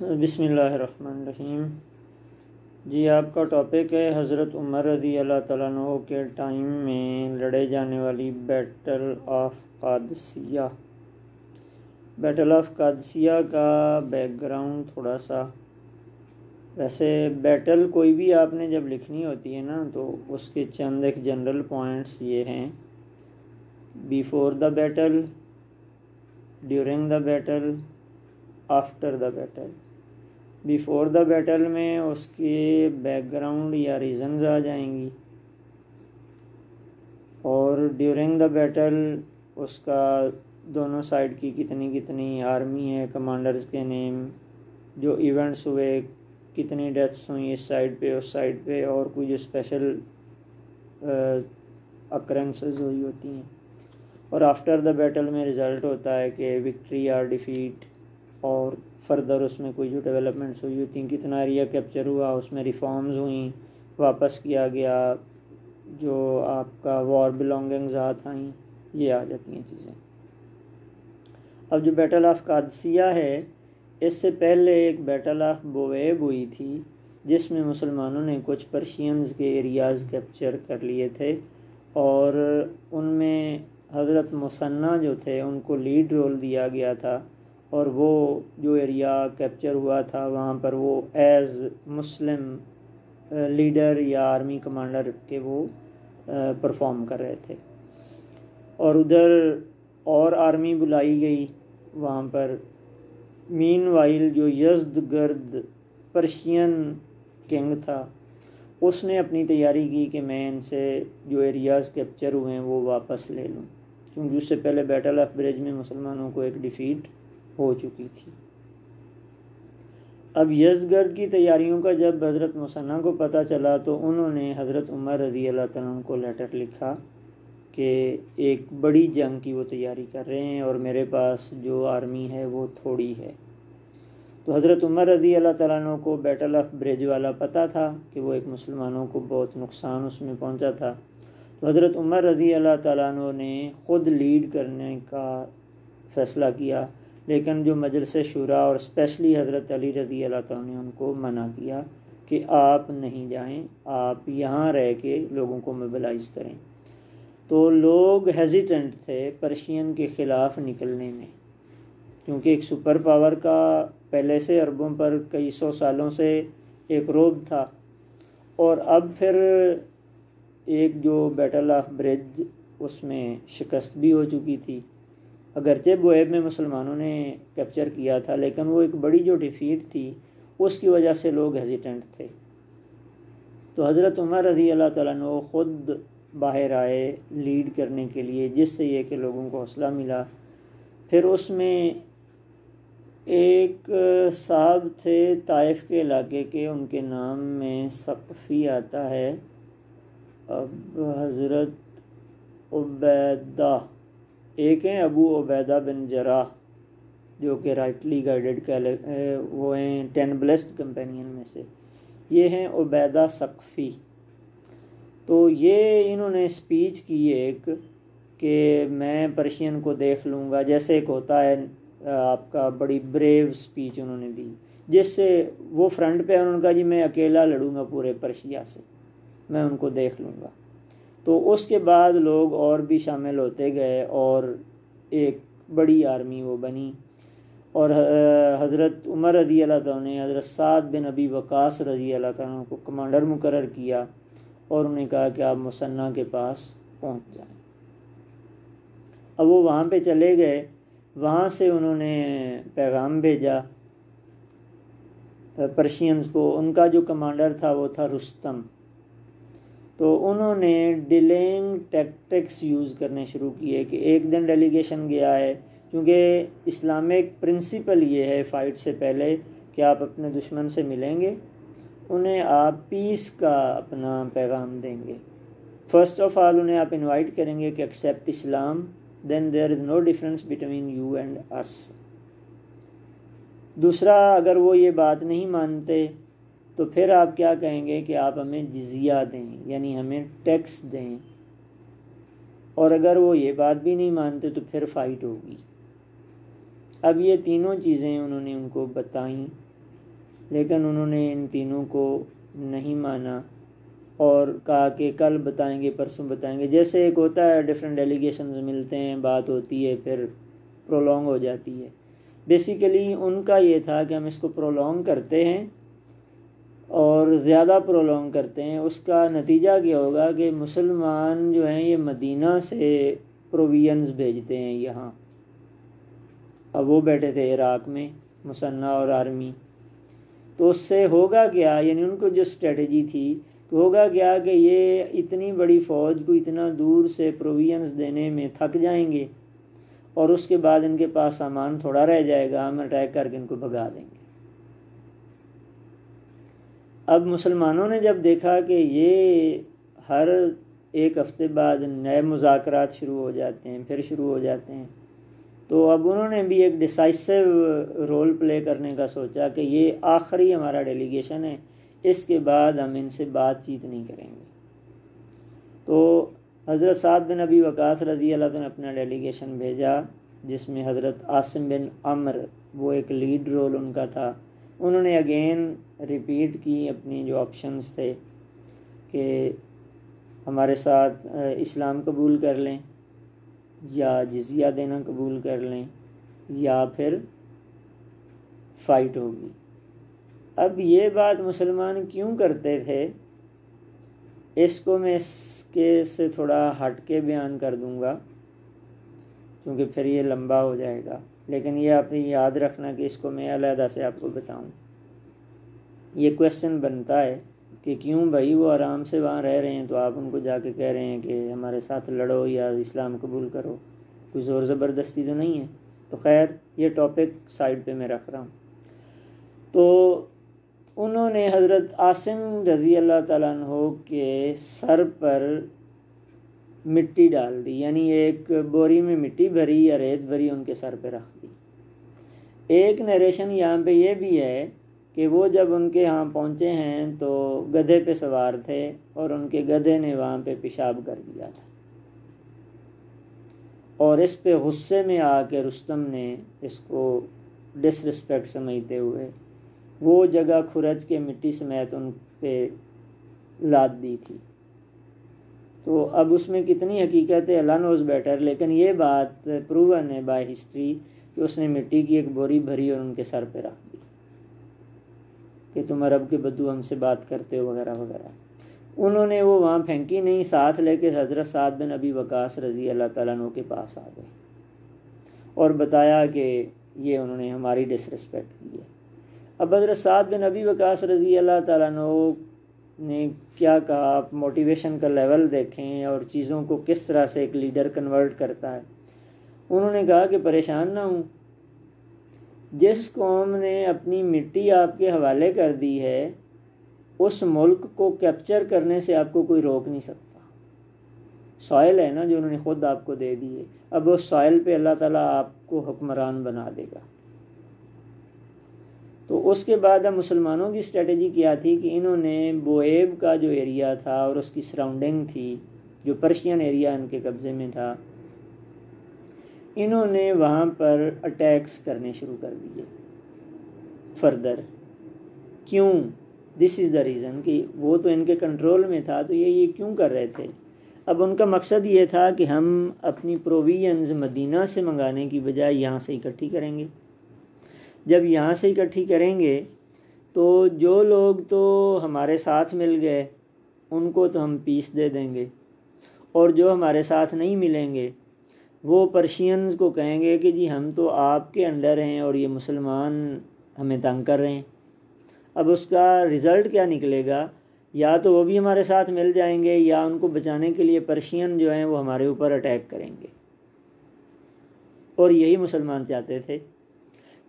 बिसमीम जी, आपका टॉपिक है हज़रत उमर रदी अल्लाह तु के टाइम में लड़े जाने वाली battle of Qadisiyyah battle of Qadisiyyah का बैकग्राउंड थोड़ा सा। वैसे बैटल कोई भी आपने जब लिखनी होती है ना तो उसके चंद एक जनरल पॉइंट्स ये हैं। Before the battle during the battle after the battle before the battle में उसके बैकग्राउंड या रीज़न्स आ जाएँगी। और ड्यूरिंग द बैटल उसका दोनों साइड की कितनी कितनी आर्मी है कमांडर्स के नेम जो इवेंट्स हुए, कितनी डेथ्स हुई इस साइड पे, उस साइड पे, और जो स्पेशल अक्रेंसेस हुई होती हैं। और आफ्टर द बैटल में रिज़ल्ट होता है कि विक्ट्री या डिफीट और फर्दर उसमें कोई जो डेवलपमेंट्स हुई थी कितना एरिया कैप्चर हुआ, उसमें रिफॉर्म्स हुई, वापस किया गया, जो आपका वॉर बिलोंगिंग्स आई, ये आ जाती हैं चीज़ें। अब जो बैटल ऑफ़ कादसिया है, इससे पहले एक बैटल ऑफ़ बोवेब हुई थी, जिसमें मुसलमानों ने कुछ पर्शियंस के एरियाज़ कैप्चर कर लिए थे, और उनमें हज़रत मुसन्ना जो थे, उनको लीड रोल दिया गया था और वो जो एरिया कैप्चर हुआ था, वहाँ पर वो एज़ मुस्लिम लीडर या आर्मी कमांडर के वो परफॉर्म कर रहे थे। और उधर और आर्मी बुलाई गई वहाँ पर। मीन वाइल जो यजद गर्द पर्शियन किंग था, उसने अपनी तैयारी की कि मैं इनसे जो एरियाज़ कैप्चर हुए हैं, वो वापस ले लूँ। क्योंकि उससे पहले बैटल ऑफ़ ब्रिज में मुसलमानों को एक डिफ़ीट हो चुकी थी। अब यजगर्द की तैयारियों का जब हज़रत मुसन्ना को पता चला तो उन्होंने हज़रत उमर रज़ी अल्लाह तन को लेटर लिखा कि एक बड़ी जंग की वो तैयारी कर रहे हैं और मेरे पास जो आर्मी है वो थोड़ी है। तो हज़रत उमर रज़ी अल्लाह तु को बैटल ऑफ़ ब्रिज वाला पता था कि वो एक मुसलमानों को बहुत नुकसान उसमें पहुँचा था। तो हज़रत उमर रज़ी अल्लाह तु ने ख़ुद लीड करने का फ़ैसला किया लेकिन जो मजलस शुरा और स्पेशली हज़रत अली रज़ी अल्लाह ने उनको मना किया कि आप नहीं जाएँ, आप यहाँ रह के लोगों को मोबलाइज करें। तो लोग हेजिटेंट थे पर्शियन के ख़िलाफ़ निकलने में, क्योंकि एक सुपर पावर का पहले से अरबों पर कई सौ सालों से एक रोब था। और अब फिर एक जो बैटल ऑफ़ ब्रिज उसमें शिकस्त भी हो चुकी थी। अगरचे बोएब में मुसलमानों ने कैप्चर किया था, लेकिन वो एक बड़ी जो डिफीट थी, उसकी वजह से लोग हेजिटेंट थे। तो हज़रत उमर रज़ी अल्लाह तु ख़ुद बाहर आए लीड करने के लिए, जिससे ये कि लोगों को हौसला मिला। फिर उसमें एक साहब थे ताइफ के इलाके के, उनके नाम में सक़फ़ी आता है। अब हज़रत उबैदा एक हैं अबू उबैदा बिन जरा जो कि राइटली गाइडेड वो हैं टेन ब्लेस्ड कंपेनियन में से। ये हैं उबैदा सक़फ़ी। तो ये इन्होंने स्पीच की एक कि मैं पर्शियन को देख लूँगा, जैसे एक होता है आपका बड़ी ब्रेव स्पीच उन्होंने दी, जिससे वो फ्रंट पे उन्होंने कहा, जी, मैं अकेला लड़ूँगा पूरे पर्शिया से, मैं उनको देख लूँगा। तो उसके बाद लोग और भी शामिल होते गए और एक बड़ी आर्मी वो बनी। और हज़रत उमर रज़ी अल्लाह ने हज़रत साद बिन अबी वकास रज़ी अल्लाह को कमांडर मुकर किया और उन्हें कहा कि आप मुसन्ना के पास पहुँच जाएँ। अब वो वहाँ पे चले गए। वहाँ से उन्होंने पैगाम भेजा। पर्शियंस को। उनका जो कमांडर था वो था रुस्तम। तो उन्होंने डिलेइंग टैक्टिक्स यूज़ करने शुरू किए कि एक दिन डेलीगेशन गया है, क्योंकि इस्लामिक प्रिंसिपल ये है फ़ाइट से पहले कि आप अपने दुश्मन से मिलेंगे, उन्हें आप पीस का अपना पैगाम देंगे। फ़र्स्ट ऑफ़ ऑल उन्हें आप इनवाइट करेंगे कि accept Islam then there is no difference between you and us दूसरा, अगर वो ये बात नहीं मानते तो फिर आप क्या कहेंगे कि आप हमें जिजिया दें, यानी हमें टैक्स दें। और अगर वो ये बात भी नहीं मानते तो फिर फाइट होगी। अब ये तीनों चीज़ें उन्होंने उनको बताई, लेकिन उन्होंने इन तीनों को नहीं माना और कहा कि कल बताएँगे, परसों बताएँगे। जैसे एक होता है डिफरेंट डेलीगेशन मिलते हैं, बात होती है, फिर प्रोलॉन्ग हो जाती है। बेसिकली उनका ये था कि हम इसको प्रोलॉन्ग करते हैं और ज़्यादा प्रोलॉन्ग करते हैं, उसका नतीजा क्या होगा कि मुसलमान जो हैं ये मदीना से प्रोवियंस भेजते हैं यहाँ। अब वो बैठे थे इराक़ में, मुसन्ना और आर्मी। तो उससे होगा क्या? यानी उनको जो स्ट्रेटजी थी तो होगा क्या कि ये इतनी बड़ी फ़ौज को इतना दूर से प्रोवियंस देने में थक जाएँगे, और उसके बाद इनके पास सामान थोड़ा रह जाएगा, हम अटैक करके इनको भगा देंगे। अब मुसलमानों ने जब देखा कि ये हर एक हफ़्ते बाद नए मुजाकर शुरू हो जाते हैं, फिर शुरू हो जाते हैं तो अब उन्होंने भी एक डिसाइसिव रोल प्ले करने का सोचा कि ये आखिरी हमारा डेलीगेशन है, इसके बाद हम इनसे बातचीत नहीं करेंगे। तो हज़रत साद बिन अबी वकास रज़ी अल्लाह ने अपना डेलीगेशन भेजा, जिसमें हज़रत आसिम बिन अमर, वो एक लीड रोल उनका था। उन्होंने अगेन रिपीट की अपनी जो ऑप्शंस थे कि हमारे साथ इस्लाम कबूल कर लें, या जजिया देना कबूल कर लें, या फिर फ़ाइट होगी। अब ये बात मुसलमान क्यों करते थे? इसको मैं इसके से थोड़ा हट के बयान कर दूँगा, क्योंकि फिर ये लंबा हो जाएगा। लेकिन ये आप याद रखना कि इसको मैं अलहदा से आपको बताऊँ। ये क्वेश्चन बनता है कि क्यों भाई वो आराम से वहाँ रह रहे हैं? तो आप उनको जाके कह रहे हैं कि हमारे साथ लड़ो या इस्लाम कबूल करो। कोई ज़ोर ज़बरदस्ती तो नहीं है? तो खैर, ये टॉपिक साइड पे मैं रख रहा हूँ। तो उन्होंने हज़रत आसिम रज़ी अल्लाह तहो के सर पर मिट्टी डाल दी। यानी एक बोरी में मिट्टी भरी या रेत भरी उनके सर पे रख एक नरेशन यहाँ पे ये भी है कि वो जब उनके यहाँ पहुँचे हैं तो गधे पे सवार थे और उनके गधे ने वहाँ पे पेशाब कर दिया था। और इस पे गुस्से में आके रुस्तम ने इसको डिसरिस्पेक्ट समझते हुए वो जगह खुरज के मिट्टी समेत उन पे लाद दी थी। तो अब उसमें कितनी हकीकत है अल्लाह नोज़ बेटर लेकिन ये बात प्रूवन है बाय हिस्ट्री कि उसने मिट्टी की एक बोरी भरी और उनके सर पे रख दी। कि तुम अरब के बदू हमसे बात करते हो वगैरह वगैरह। उन्होंने वो वहाँ फेंकी नहीं, साथ लेके हज़रत साद बिन अबी वकास रज़ी अल्लाह तु के पास आ गए और बताया कि ये उन्होंने हमारी डिसरिस्पेक्ट की है। अब हज़रत साद बिन अबी वकास रज़ी अल्लाह तु ने क्या कहा? आप मोटिवेशन का लेवल देखें और चीज़ों को किस तरह से एक लीडर कन्वर्ट करता है। उन्होंने कहा कि परेशान ना हूँ। जिस कौम ने अपनी मिट्टी आपके हवाले कर दी है, उस मुल्क को कैप्चर करने से आपको कोई रोक नहीं सकता। सॉयल है ना जो उन्होंने ख़ुद आपको दे दी है। अब उस सॉयल पे अल्लाह ताला आपको हुक्मरान बना देगा। तो उसके बाद अब मुसलमानों की स्ट्रेटजी क्या थी कि इन्होंने बोएब का जो एरिया था और उसकी सराउंडिंग थी, जो पर्शियन एरिया इनके कब्ज़े में था इन्होंने वहाँ पर अटैक्स करने शुरू कर दिए। फर्दर क्यों? दिस इज़ द रीज़न कि वो तो इनके कंट्रोल में था तो ये ये क्यों कर रहे थे? अब उनका मकसद ये था कि हम अपनी प्रोविजंस मदीना से मंगाने की बजाय यहाँ से इकट्ठी करेंगे। जब यहाँ से इकट्ठी करेंगे तो जो लोग तो हमारे साथ मिल गए, उनको तो हम पीस दे देंगे। और जो हमारे साथ नहीं मिलेंगे वो पर्शियंस को कहेंगे कि जी हम तो आपके अंडर हैं और ये मुसलमान हमें तंग कर रहे हैं। अब उसका रिज़ल्ट क्या निकलेगा? या तो वो भी हमारे साथ मिल जाएँगे या उनको बचाने के लिए पर्शियन जो हैं वो हमारे ऊपर अटैक करेंगे। और यही मुसलमान चाहते थे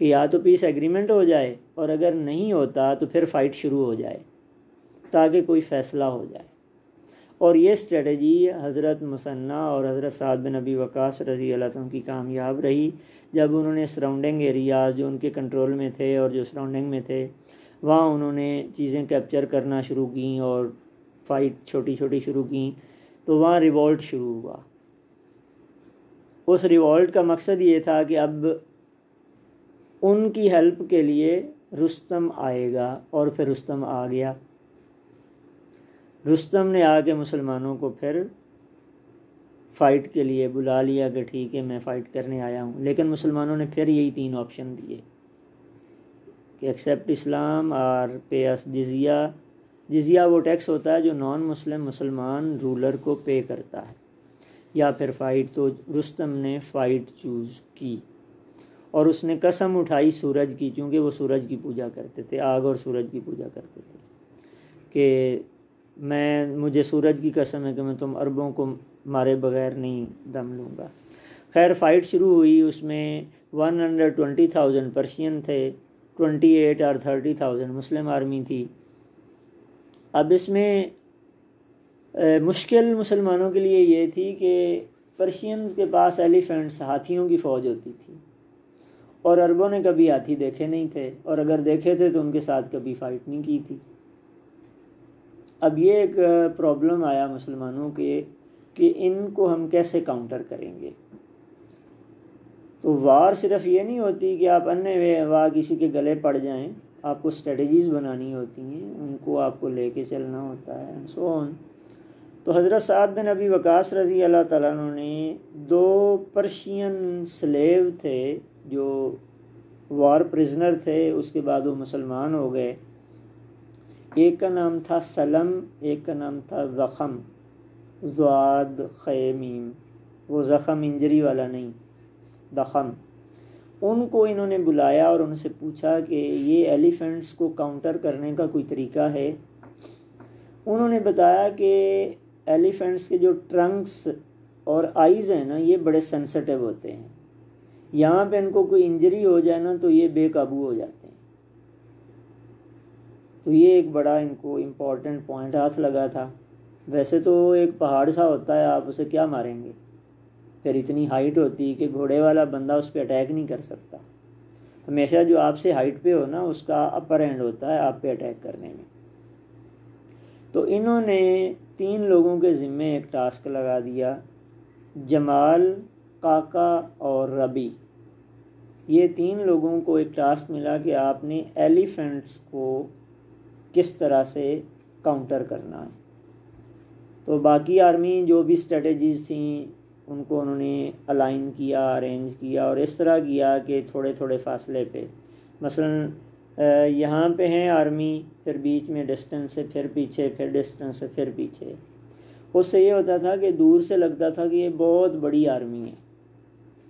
कि या तो पीस एग्रीमेंट हो जाए और अगर नहीं होता तो फिर फ़ाइट शुरू हो जाए, ताकि कोई फ़ैसला हो जाए। और ये स्ट्रेटजी हज़रत मुसन्ना और हज़रत साद बिन नबी वकास रज़ी अल्लाह की कामयाब रही। जब उन्होंने सराउंडिंग एरियाज़ जो उनके कंट्रोल में थे और जो सराउंडिंग में थे, वहाँ उन्होंने चीज़ें कैप्चर करना शुरू की और फाइट छोटी छोटी शुरू की तो वहाँ रिवॉल्ट शुरू हुआ। उस रिवॉल्ट का मकसद ये था कि अब उनकी हेल्प के लिए रुस्तम आएगा और फिर रुस्तम आ गया। रुस्तम ने आके मुसलमानों को फिर फ़ाइट के लिए बुला लिया कि ठीक है, मैं फ़ाइट करने आया हूँ। लेकिन मुसलमानों ने फिर यही तीन ऑप्शन दिए कि एक्सेप्ट इस्लाम और पे अस जिजिया जिजिया वो टैक्स होता है जो नॉन मुस्लिम मुसलमान रूलर को पे करता है। या फिर फ़ाइट तो रुस्तम ने फ़ाइट चूज़ की। और उसने कसम उठाई सूरज की, क्योंकि वो सूरज की पूजा करते थे, आग और सूरज की पूजा करते थे, कि मैं, मुझे सूरज की कसम है कि मैं तुम अरबों को मारे बगैर नहीं दम लूँगा। खैर फ़ाइट शुरू हुई उसमें one hundred twenty thousand Persian थे ट्वेंटी एट और थर्टी थाउज़ेंड मुस्लिम आर्मी थी। अब इसमें मुश्किल मुसलमानों के लिए ये थी कि पर्शियंस के पास एलिफेंट्स हाथियों की फ़ौज होती थी। और अरबों ने कभी हाथी देखे नहीं थे, और अगर देखे थे तो उनके साथ कभी फ़ाइट नहीं की थी। अब ये एक प्रॉब्लम आया मुसलमानों के कि इनको हम कैसे काउंटर करेंगे? तो वार सिर्फ़ ये नहीं होती कि आप अन्य वाह किसी के गले पड़ जाएँ, आपको स्ट्रेटजीज़ बनानी होती हैं, उनको आपको लेके चलना होता है सो ऑन तो हज़रत साद बिन अभी वकास रज़ी अल्लाह ताला ने दो पर्शियन स्लेव थे जो वार प्रिजनर थे, उसके बाद वो मुसलमान हो गए। एक का नाम था सलम, एक का नाम था ज़ख़म। ज़ाद खैमीम। वो ज़ख़म इंजरी वाला नहीं दखम उनको इन्होंने बुलाया और उनसे पूछा कि ये एलिफेंट्स को काउंटर करने का कोई तरीका है? उन्होंने बताया कि एलिफेंट्स के जो ट्रंक्स और आइज़ हैं ना, ये बड़े सेंसिटिव होते हैं। यहाँ पे इनको कोई इंजरी हो जाए ना तो ये बेकाबू हो जाते तो ये एक बड़ा इनको इम्पोर्टेंट पॉइंट हाथ लगा था। वैसे तो एक पहाड़ सा होता है, आप उसे क्या मारेंगे? फिर इतनी हाइट होती कि घोड़े वाला बंदा उस पर अटैक नहीं कर सकता। हमेशा जो आपसे हाइट पे हो ना, उसका अपर एंड होता है आप पे अटैक करने में। तो इन्होंने तीन लोगों के ज़िम्मे एक टास्क लगा दिया, जमाल, काका और रबी। ये तीन लोगों को एक टास्क मिला कि आपने एलिफेंट्स को किस तरह से काउंटर करना है। तो बाकी आर्मी जो भी स्ट्रेटजीज थी, उनको उन्होंने अलाइन किया अरेंज किया और इस तरह किया कि थोड़े थोड़े फासले पे। मसलन यहाँ पे हैं आर्मी फिर बीच में डिस्टेंस से, फिर पीछे, फिर डिस्टेंस से, फिर पीछे। उससे ये होता था कि दूर से लगता था कि ये बहुत बड़ी आर्मी है।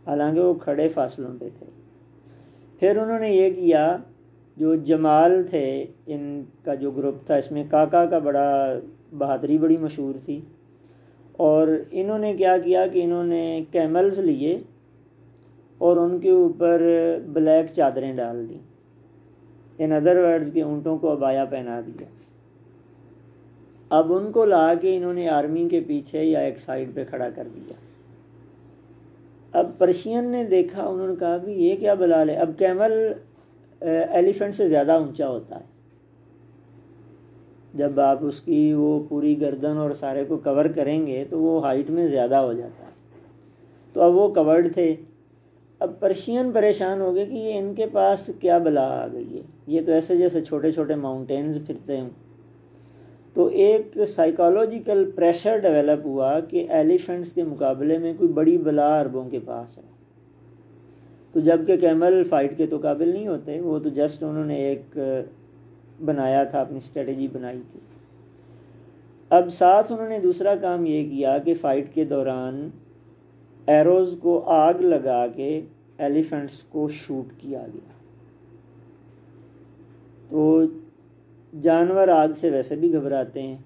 हालाँकि वो खड़े फासलों पे थे। फिर उन्होंने ये किया जो जमाल थे, इनका जो ग्रुप था, इसमें काका का बड़ा बहादरी बड़ी मशहूर थी। और इन्होंने क्या किया कि इन्होंने कैमल्स लिए और उनके ऊपर ब्लैक चादरें डाल दी। इन अदर वर्ड्स के ऊँटों को अबाया पहना दिया। अब उनको ला के इन्होंने आर्मी के पीछे या एक साइड पे खड़ा कर दिया। अब पर्शियन ने देखा, उन्होंने कहा भी ये क्या बलाल है? अब कैमल एलिफेंट से ज़्यादा ऊँचा होता है। जब आप उसकी वो पूरी गर्दन और सारे को कवर करेंगे तो वो हाइट में ज़्यादा हो जाता है। तो अब वो कवर्ड थे। अब पर्शियन परेशान हो गए कि ये इनके पास क्या बला आ गई है। ये तो ऐसे जैसे छोटे छोटे माउंटेन्स फिरते हैं। तो एक साइकोलॉजिकल प्रेशर डेवलप हुआ कि एलिफेंट्स के मुकाबले में कोई बड़ी बला अरबों के पास है। तो जबकि कैमल फाइट के तो काबिल नहीं होते, वो तो जस्ट उन्होंने एक बनाया था, अपनी स्ट्रेटजी बनाई थी। अब साथ उन्होंने दूसरा काम ये किया कि फ़ाइट के दौरान एरोज़ को आग लगा के एलिफेंट्स को शूट किया गया। तो जानवर आग से वैसे भी घबराते हैं।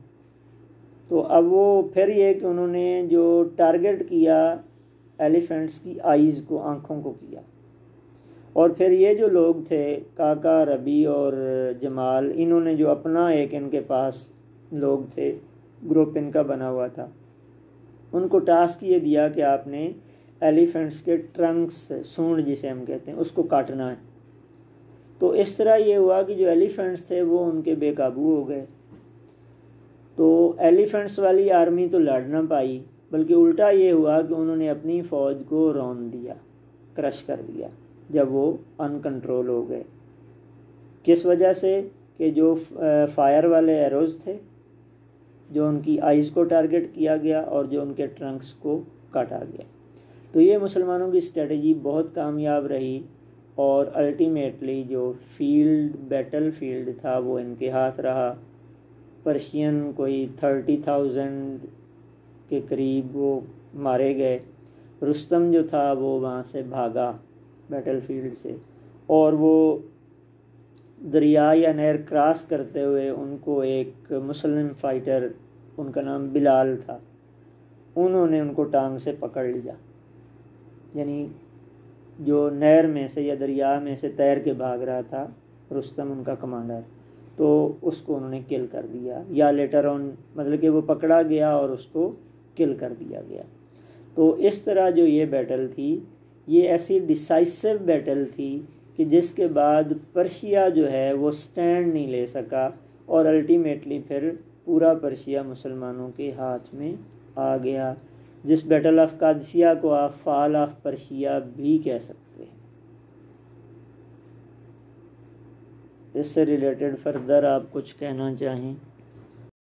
तो अब वो फिर ये कि उन्होंने जो टारगेट किया एलिफेंट्स की आइज़ को, आँखों को किया। और फिर ये जो लोग थे, काका, रबी और जमाल, इन्होंने जो अपना एक इनके पास लोग थे, ग्रुप इनका बना हुआ था, उनको टास्क ये दिया कि आपने एलिफेंट्स के ट्रंक्स, सूंड जिसे हम कहते हैं, उसको काटना है। तो इस तरह ये हुआ कि जो एलिफेंट्स थे, वो उनके बेकाबू हो गए। तो एलिफेंट्स वाली आर्मी तो लड़ ना पाई, बल्कि उल्टा ये हुआ कि उन्होंने अपनी फ़ौज को रौन दिया, क्रश कर दिया। जब वो अनकंट्रोल हो गए। किस वजह से? कि जो फायर वाले एरोज़ थे, जो उनकी आइज़ को टारगेट किया गया और जो उनके ट्रंक्स को काटा गया। तो ये मुसलमानों की स्ट्रेटजी बहुत कामयाब रही और अल्टीमेटली जो फ़ील्ड बैटल फ़ील्ड था वो इनके हाथ रहा। पर्शियन कोई थर्टी थाउज़ेंड के करीब वो मारे गए। रुस्तम जो था वो वहाँ से भागा। बैटल फ़ील्ड से। और वो दरिया या नहर क्रॉस करते हुए उनको एक मुस्लिम फ़ाइटर उनका नाम बिलाल था, उन्होंने उनको टांग से पकड़ लिया। यानी जो नहर में से या दरिया में से तैर के भाग रहा था, रुस्तम उनका कमांडर तो उसको उन्होंने किल कर दिया। या लेटर ऑन मतलब कि वो पकड़ा गया और उसको किल कर दिया गया। तो इस तरह जो ये बैटल थी ये ऐसी डिसाइसिव बैटल थी कि जिसके बाद पर्शिया जो है वो स्टैंड नहीं ले सका और अल्टीमेटली फिर पूरा पर्शिया मुसलमानों के हाथ में आ गया। जिस बैटल ऑफ़ कादसिया को आप फाल ऑफ़ पर्शिया भी कह सकते हैं। इससे रिलेटेड फर्दर आप कुछ कहना चाहें?